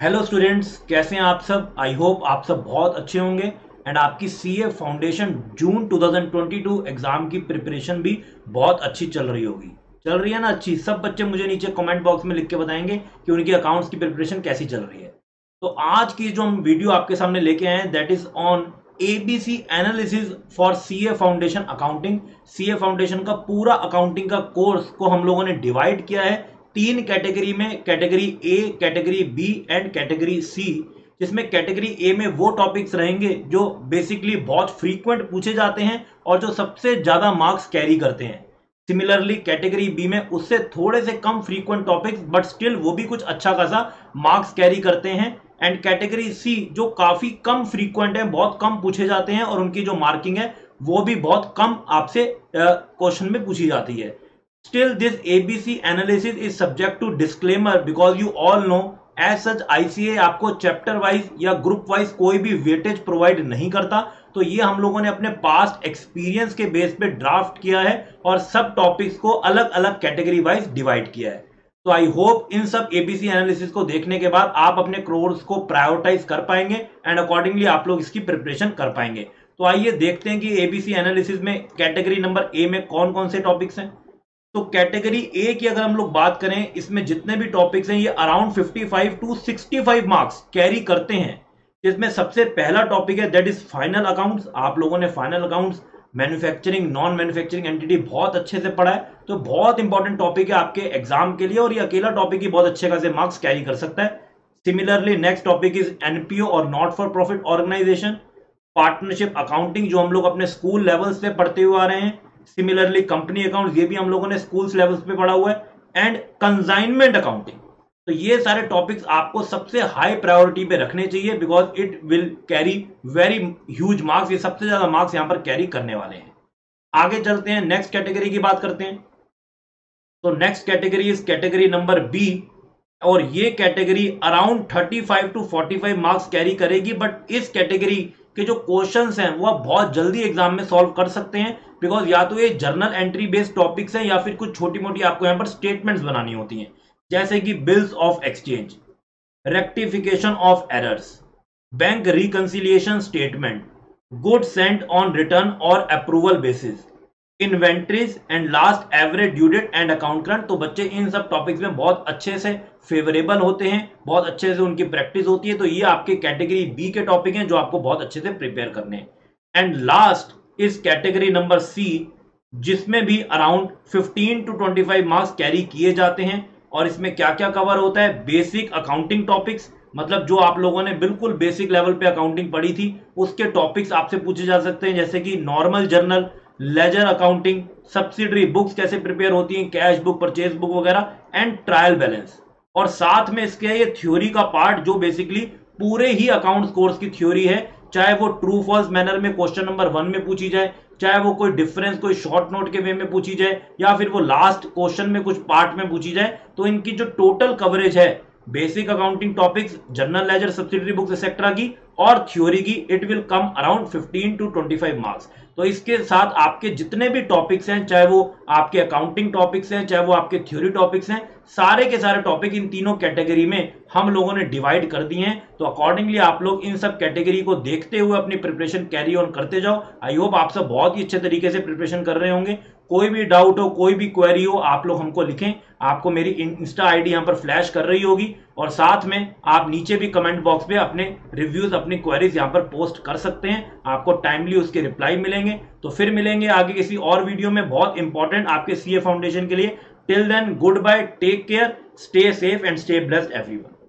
Hello students कैसे हैं आप सब? आई होप आप सब बहुत अच्छे होंगे एंड आपकी C A foundation June 2022 exam की प्रिपरेशन भी बहुत अच्छी चल रही होगी। चल रही है ना अच्छी? सब बच्चे मुझे नीचे कमेंट बॉक्स में लिख के बताएँगे कि उनकी अकाउंट्स की प्रिपरेशन कैसी चल रही है। तो आज की जो हम वीडियो आपके सामने लेके आए हैं that is on ABC analysis for CA foundation accounting CA foundation का पूरा अकाउंटिंग का कोर्स को हम लोगों ने डिवाइड किया है। तीन कैटेगरी में category A category B and category C जिसमें कैटेगरी ए में वो टॉपिक्स रहेंगे जो बेसिकली बहुत फ्रीक्वेंट पूछे जाते हैं और जो सबसे ज़्यादा मार्क्स कैरी करते हैं। सिमिलरली कैटेगरी बी में उससे थोड़े से कम फ्रीक्वेंट टॉपिक्स बट स्टिल वो भी कुछ अच्छा खासा मार्क्स कैरी करते हैं। एंड कैटेगरी सी जो काफ़ी कम फ्रीक्वेंट है, बहुत कम पूछे जाते हैं और उनकी जो मार्किंग है, वो भी बहुत कम आपसे क्वेश्चन में पूछी जाती है। Still this ABC analysis is subject to disclaimer because you all know as such ICA आपको चैप्टर वाइज या ग्रुप वाइज कोई भी वेटेज प्रोवाइड नहीं करता। तो ये हम लोगों ने अपने पास्ट एक्सपीरियंस के बेस पे ड्राफ्ट किया है और सब टॉपिक्स को अलग अलग कैटेगरी वाइज डिवाइड किया है। तो आई होप इन सब एबीसी एनालिसिस को देखने के बाद आप अपने कोर्स को प्रायोरिटाइज कर पाएँगे एंड अकॉर्डिंगली आप लोग इसकी प्रिपरेशन कर पाएँगे। तो आइए देखते हैं कि एबीसी एनालिसिस में कैटेगरी नंबर ए में कौन कौन से टॉपिक्स हैं। तो कैटेगरी ए की अगर हम लोग बात करें, इसमें जितने भी टॉपिक्स हैं, ये अराउंड 55 टू 65 मार्क्स कैरी करते हैं। जिसमें सबसे पहला टॉपिक है दैट इज़ फाइनल अकाउंट्स आप लोगों ने final accounts manufacturing non manufacturing entity बहुत अच्छे से पढ़ा है। तो बहुत इंपॉर्टेंट टॉपिक है आपके एग्ज़ाम के लिए और ये अकेला टॉपिक ही बहुत अच्छे खासे मार्क्स कैरी कर सकता है। Similarly next topic is NPO और not for profit organisation partnership accounting जो हम लोग अपने स्कूल लेवल से पढ़ते हुए आ रहे हैं। सिमिलरली कंपनी अकाउंट ये भी हम लोगों ने स्कूल्स लेवल्स पे पढ़ा हुआ है एंड कंजाइनमेंट अकाउंटिंग तो ये सारे टॉपिक्स आपको सबसे हाई प्रायोरिटी पे रखने चाहिए because it will carry very huge marks ये सबसे ज़्यादा मार्क्स यहाँ पर कैरी करने वाले हैं. आगे चलते हैं नेक्स्ट कैटेगरी की बात करते हैं. तो next category is category number B और ये category around 35 to 45 marks carry करेगी बट इस कैटेगरी के जो क्वेश्चन हैं, वो आप बहुत जल्दी एग्ज़ाम में सॉल्व कर सकते हैं बिकॉज़ या तो ये जर्नल एंट्री बेस्ड टॉपिक्स हैं, या फिर कुछ छोटी मोटी आपको यहाँ पर स्टेटमेंट्स बनानी होती हैं, जैसे कि bills of exchange rectification of errors bank reconciliation statement good sent on return और approval basis inventories and last average due date and account current तो बच्चे इन सब टॉपिक्स में बहुत अच्छे से फेवरेबल होते हैं, बहुत अच्छे से उनकी प्रैक्टिस होती है तो ये आपके कैटेगरी बी के टॉपिक हैं जो आपको बहुत अच्छे से प्रिपेयर करने हैं। एंड लास्ट इस कैटेगरी नंबर सी जिसमें भी अराउंड 15 टू 25 मार्क्स कैरी किए जाते हैं और इसमें क्या क्या कवर होता है? बेसिक अकाउंटिंग टॉपिक्स मतलब जो आप लोगों ने बिल्कुल बेसिक लेवल पे अकाउंटिंग पढ़ी थी, उसके टॉपिक्स आपसे पूछे जा सकते हैं, जैसे कि normal journal ledger accounting subsidiary books कैसे प्रिपेयर होती हैं कैश बुक परचेज बुक वगैरह एंड ट्रायल बैलेंस और साथ में इसके ये थ्योरी का पार्ट जो बेसिकली पूरे ही अकाउंट्स कोर्स की थ्योरी है। चाहे वो ट्रू फॉल्स मैनर में क्वेश्चन नंबर वन में पूछी जाए, चाहे वो कोई डिफरेंस कोई शॉर्ट नोट के वे में पूछी जाए, या फिर वो लास्ट क्वेश्चन में कुछ पार्ट में पूछी जाए तो इनकी जो टोटल कवरेज है basic accounting topics general ledger subsidiary books etcetera की, और थ्योरी की it will come around 15 to 25 marks तो इसके साथ आपके जितने भी टॉपिक्स हैं, चाहे वो आपके अकाउंटिंग टॉपिक्स हैं, चाहे वो आपके थ्योरी टॉपिक्स हैं सारे के सारे टॉपिक इन तीनों कैटेगरी में हम लोगों ने डिवाइड कर दिए हैं। तो अकॉर्डिंगली आप लोग इन सब कैटेगरी को देखते हुए अपनी प्रिपरेशन कैरी ऑन करते जाओ। आई होप आप सब बहुत ही अच्छे तरीके से प्रिपरेशन कर रहे होंगे। कोई भी डाउट हो, कोई भी क्वेरी हो, आप लोग हमको लिखें। आपको मेरी इंस्टा आईडी यहाँ पर फ्लैश कर रही होगी। और साथ में आप नीचे भी कमेंट बॉक्स में अपने रिव्यूज़ अपनी क्वेरीज यहाँ पर पोस्ट कर सकते हैं। आपको टाइमली उसके रिप्लाई मिलेंगे। तो फिर मिलेंगे आगे किसी और वीडियो में। बहुत इंपॉर्टेंट आपके सीए फाउंडेशन के लिए। Till then, goodbye, take care, stay safe, and stay blessed, everyone.